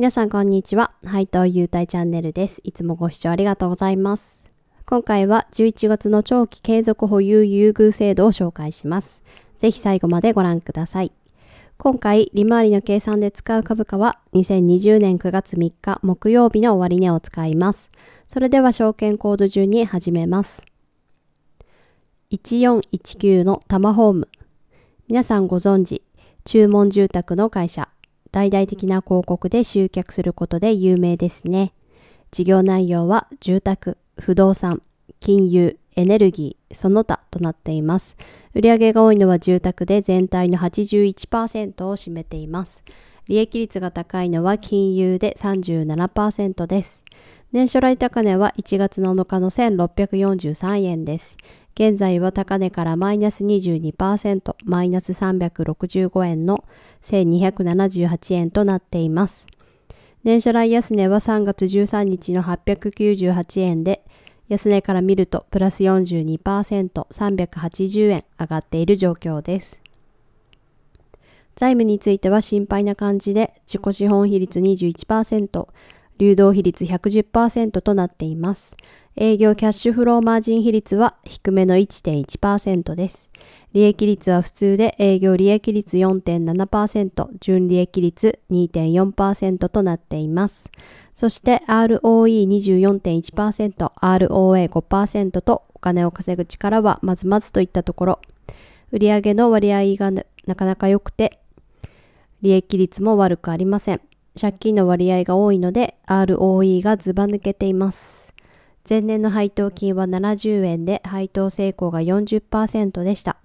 皆さんこんにちは。配当優待チャンネルです。いつもご視聴ありがとうございます。今回は11月の長期継続保有優遇制度を紹介します。ぜひ最後までご覧ください。今回、利回りの計算で使う株価は2020年9月3日木曜日の終値を使います。それでは証券コード順に始めます。1419のタマホーム。皆さんご存知、注文住宅の会社、大々的な広告で集客することで有名ですね。事業内容は住宅、不動産、金融、エネルギー、その他となっています。売上が多いのは住宅で全体の81%を占めています。利益率が高いのは金融で37%です。年初来高値は1月7日の1643円です。現在は高値からマイナス22%、マイナス365円の1278円となっています。年初来安値は3月13日の898円で、安値から見るとプラス42%、380円上がっている状況です。財務については心配な感じで、自己資本比率21%、流動比率110%となっています。営業キャッシュフローマージン比率は低めの1.1%です。利益率は普通で営業利益率4.7%、純利益率2.4%となっています。そして ROE24.1%、ROA5% とお金を稼ぐ力はまずまずといったところ、売上の割合がなかなか良くて、利益率も悪くありません。借金の割合が多いので ROE がずば抜けています。前年の配当金は70円で配当成功が40%でした。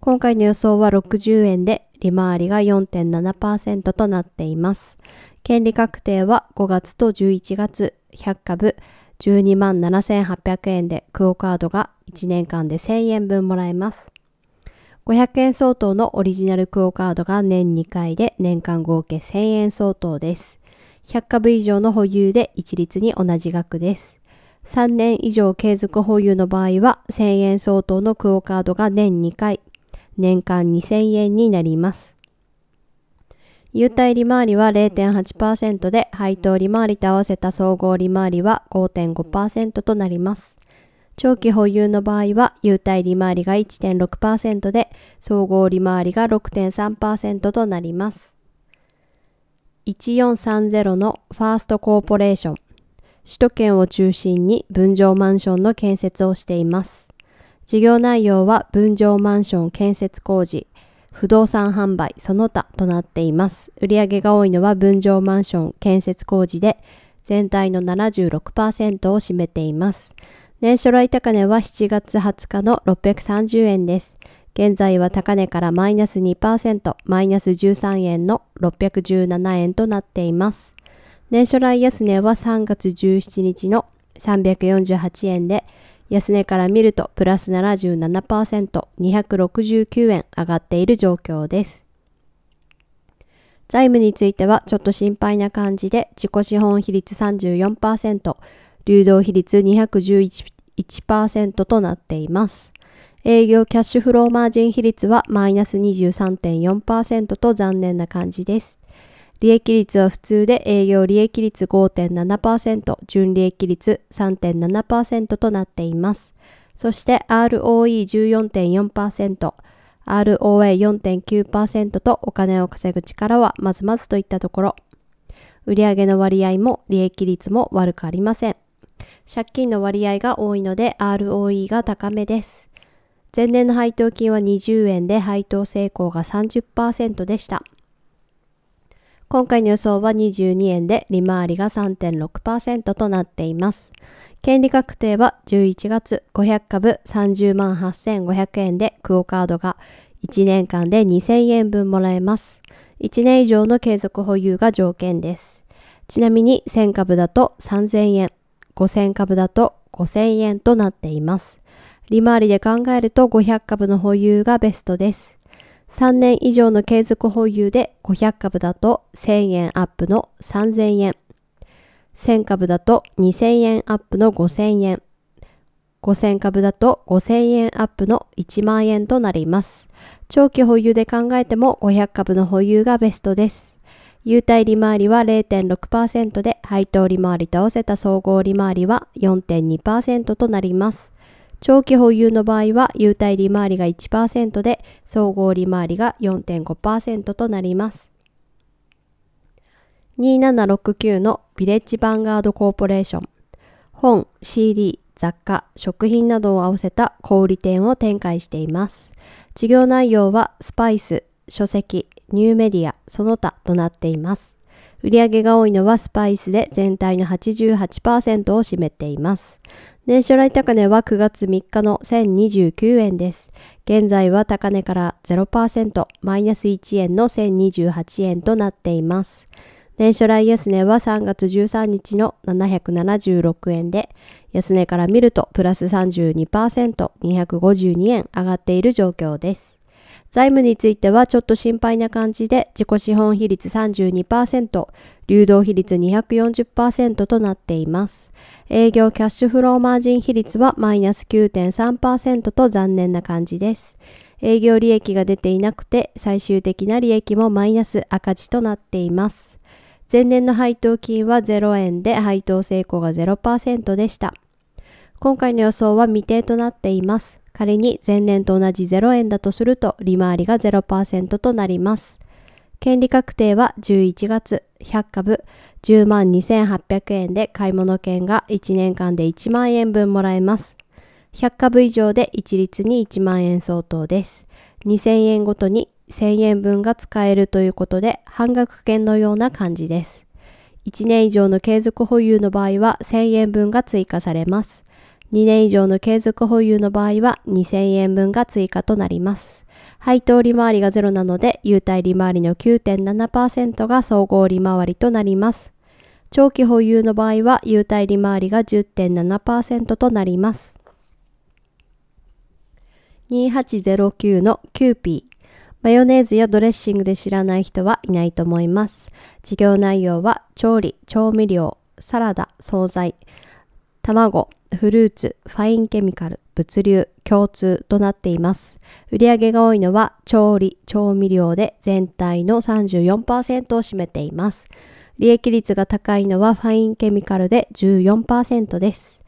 今回の予想は60円で利回りが4.7%となっています。権利確定は5月と11月100株12万7800円でクオカードが1年間で1000円分もらえます。500円相当のオリジナルクオカードが年2回で年間合計1000円相当です。100株以上の保有で一律に同じ額です。3年以上継続保有の場合は1000円相当のクオカードが年2回、年間2000円になります。優待利回りは0.8%で配当利回りと合わせた総合利回りは5.5%となります。長期保有の場合は、優待利回りが1.6%で、総合利回りが6.3%となります。1430のファーストコーポレーション。首都圏を中心に分譲マンションの建設をしています。事業内容は分譲マンション建設工事、不動産販売、その他となっています。売上が多いのは分譲マンション建設工事で、全体の76%を占めています。年初来高値は7月20日の630円です。現在は高値からマイナス2%、マイナス13円の617円となっています。年初来安値は3月17日の348円で、安値から見るとプラス77%、269円上がっている状況です。財務についてはちょっと心配な感じで、自己資本比率34%、流動比率211%となっています。営業キャッシュフローマージン比率はマイナス23.4%と残念な感じです。利益率は普通で営業利益率5.7%、純利益率3.7%となっています。そして ROE14.4%、ROA4.9% とお金を稼ぐ力はまずまずといったところ、売上の割合も利益率も悪くありません。借金の割合が多いので ROE が高めです。前年の配当金は20円で配当成功が30%でした。今回の予想は22円で利回りが3.6%となっています。権利確定は11月500株30万8500円でクオカードが1年間で2000円分もらえます。1年以上の継続保有が条件です。ちなみに1000株だと3000円、5000株だと5000円となっています。利回りで考えると500株の保有がベストです。3年以上の継続保有で500株だと1000円アップの3000円。1000株だと2000円アップの5000円。5000株だと5000円アップの1万円となります。長期保有で考えても500株の保有がベストです。優待利回りは0.6%で、配当利回りと合わせた総合利回りは4.2%となります。長期保有の場合は、優待利回りが1%で、総合利回りが4.5%となります。2769のビレッジヴァンガードコーポレーション。本、CD、雑貨、食品などを合わせた小売店を展開しています。事業内容はスパイス、書籍、ニューメディア、その他となっています。売上が多いのはスパイスで全体の88%を占めています。年初来高値は9月3日の1029円です。現在は高値から0%マイナス1円の1028円となっています。年初来安値は3月13日の776円で、安値から見るとプラス32%、252円上がっている状況です。財務についてはちょっと心配な感じで自己資本比率32%、流動比率240%となっています。営業キャッシュフローマージン比率はマイナス9.3%と残念な感じです。営業利益が出ていなくて最終的な利益もマイナス赤字となっています。前年の配当金は0円で配当成功が0%でした。今回の予想は未定となっています。仮に前年と同じ0円だとすると利回りが0%となります。権利確定は11月100株10万2800円で買い物券が1年間で1万円分もらえます。100株以上で一律に1万円相当です。2000円ごとに1000円分が使えるということで半額券のような感じです。1年以上の継続保有の場合は1000円分が追加されます。2年以上の継続保有の場合は2000円分が追加となります。配当利回りがゼロなので、優待利回りの9.7%が総合利回りとなります。長期保有の場合は、優待利回りが10.7%となります。2809のキューピー。マヨネーズやドレッシングで知らない人はいないと思います。事業内容は調理、調味料、サラダ、惣菜、卵、フルーツ、ファインケミカル、物流、共通となっています。売上が多いのは調理、調味料で全体の34%を占めています。利益率が高いのはファインケミカルで14%です。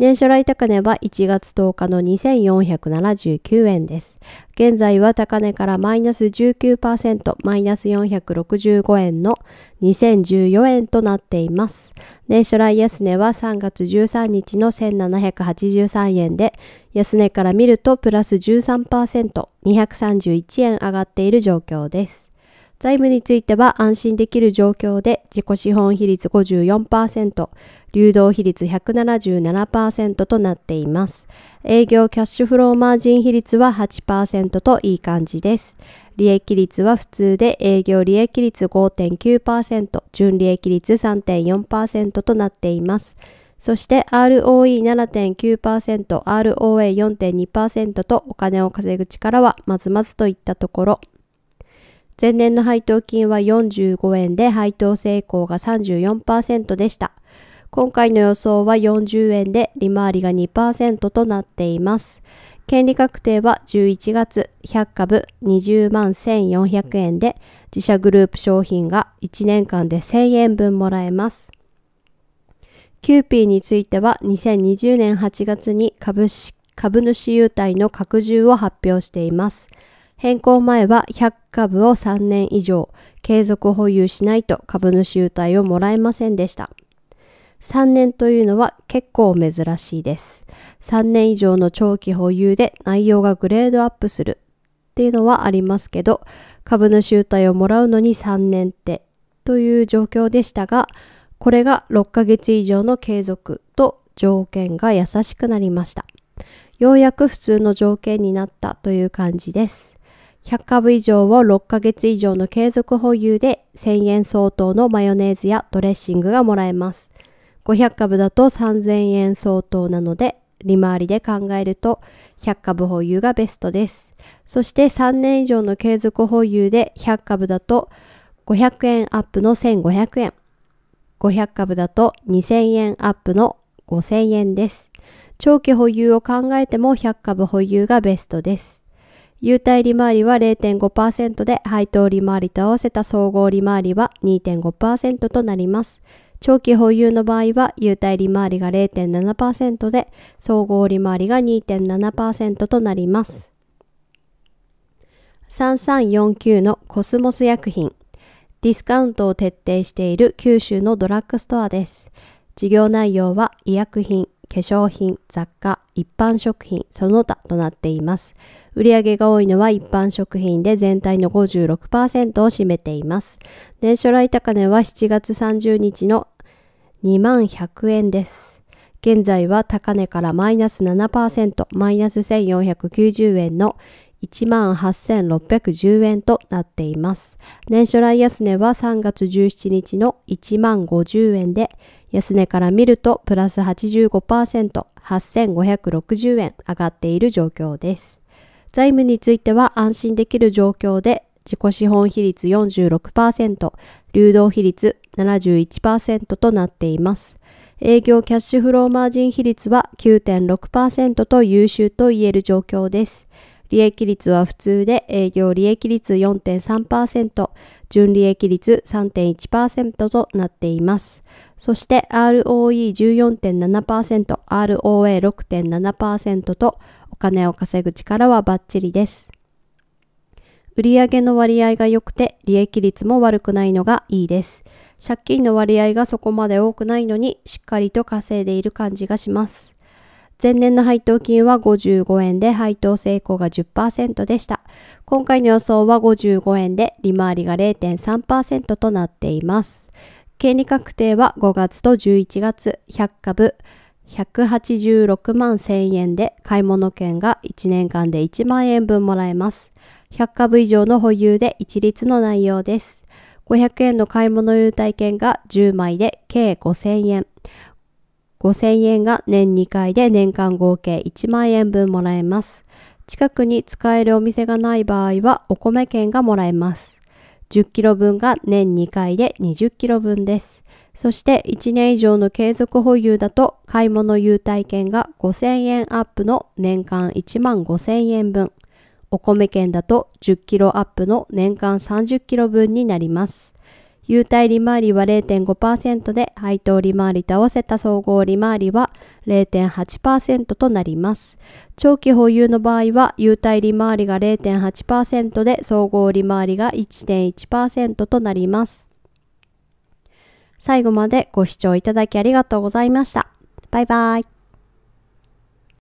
年初来高値は1月10日の2479円です。現在は高値からマイナス19%マイナス465円の2014円となっています。年初来安値は3月13日の1783円で、安値から見るとプラス13%、231円上がっている状況です。財務については安心できる状況で自己資本比率54%、流動比率177%となっています。営業キャッシュフローマージン比率は8%といい感じです。利益率は普通で営業利益率5.9%、純利益率3.4%となっています。そして ROE7.9%、ROA4.2% とお金を稼ぐ力はまずまずといったところ。前年の配当金は45円で配当成功が34%でした。今回の予想は40円で利回りが2%となっています。権利確定は11月100株20万1400円で自社グループ商品が1年間で1000円分もらえます。キューピーについては2020年8月に株株主優待の拡充を発表しています。変更前は100株を3年以上継続保有しないと株主優待をもらえませんでした。3年というのは結構珍しいです。3年以上の長期保有で内容がグレードアップするっていうのはありますけど、株主優待をもらうのに3年ってという状況でしたが、これが6ヶ月以上の継続と条件が優しくなりました。ようやく普通の条件になったという感じです。100株以上を6ヶ月以上の継続保有で1000円相当のマヨネーズやドレッシングがもらえます。500株だと3000円相当なので、利回りで考えると100株保有がベストです。そして3年以上の継続保有で100株だと500円アップの1500円。500株だと2000円アップの5000円です。長期保有を考えても100株保有がベストです。優待利回りは0.5%で、配当利回りと合わせた総合利回りは2.5%となります。長期保有の場合は、優待利回りが0.7%で、総合利回りが2.7%となります。3349のコスモス薬品。ディスカウントを徹底している九州のドラッグストアです。事業内容は医薬品、化粧品、雑貨、一般食品、その他となっています。売上が多いのは一般食品で全体の56%を占めています。年初来高値は7月30日の2万100円です。現在は高値からマイナス7%、マイナス1490円の18,610円となっています。年初来安値は3月17日の1万50円で、安値から見るとプラス85%、8560円上がっている状況です。財務については安心できる状況で、自己資本比率46%、流動比率71%となっています。営業キャッシュフローマージン比率は9.6%と優秀と言える状況です。利益率は普通で営業利益率4.3%、純利益率3.1%となっています。そして ROE14.7%、ROA6.7% とお金を稼ぐ力はバッチリです。売上の割合が良くて利益率も悪くないのがいいです。借金の割合がそこまで多くないのにしっかりと稼いでいる感じがします。前年の配当金は55円で配当成功が10%でした。今回の予想は55円で利回りが0.3%となっています。経理確定は5月と11月100株186万1000円で買い物券が1年間で1万円分もらえます。100株以上の保有で一律の内容です。500円の買い物優待券が10枚で計5000円。5000円が年2回で年間合計1万円分もらえます。近くに使えるお店がない場合はお米券がもらえます。10キロ分が年2回で20キロ分です。そして1年以上の継続保有だと買い物優待券が5000円アップの年間1万5000円分。お米券だと10キロアップの年間30キロ分になります。優待利回りは0.5%で、配当利回りと合わせた総合利回りは0.8%となります。長期保有の場合は、優待利回りが0.8%で、総合利回りが1.1%となります。最後までご視聴いただきありがとうございました。バイバイ。